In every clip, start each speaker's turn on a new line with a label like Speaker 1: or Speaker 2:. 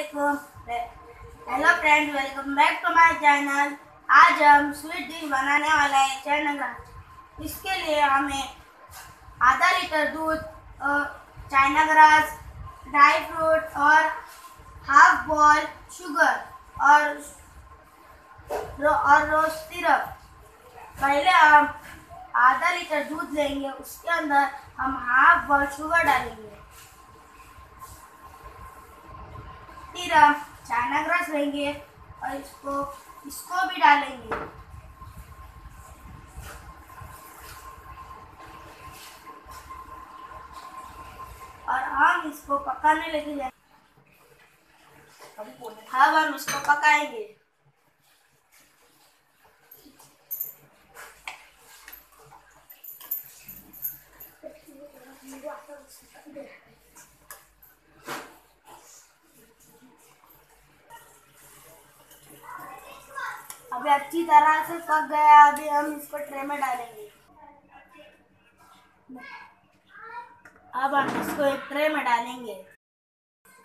Speaker 1: वालेकुम। Hello friends welcome back to my channel. आज हम स्वीट डिश बनाने वाला है चैनल इसके लिए हमें आधा लीटर दूध चाइना ग्रास ड्राई फ्रूट और हाफ़ बॉल शुगर और रो, और रोज सिरप। पहले हम आधा लीटर दूध लेंगे उसके अंदर हम हाफ़ बॉल शुगर डालेंगे। फिर हम चाइना ग्रास लेंगे और इसको इसको भी डालेंगे। और हम इसको पकाने लेके जाएँगे अब हम इसको पकाएँगे। अभी अच्छी तरह से पक गया, अभी हम इसको ट्रे में डालेंगे। अब हम इसको एक ट्रे में डालेंगे।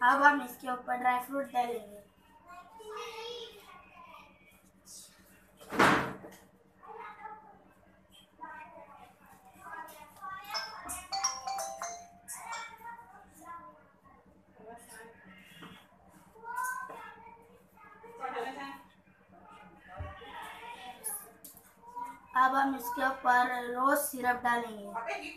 Speaker 1: अब हम इसके ऊपर ड्राई फ्रूट डालेंगे। अब हम इसके ऊपर रोज सिरप डालेंगे।
Speaker 2: अबे ही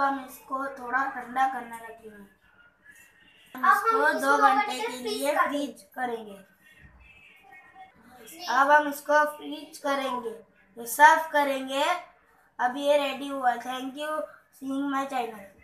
Speaker 1: हम इसको थोड़ा ठंडा करने लगेंगे। हम इसको दो घंटे के लिए फ्रीज करेंगे। अब हम इसको फ्रीज करेंगे। सर्व करेंगे। अब ये रेडी हुआ। Thank you seeing my channel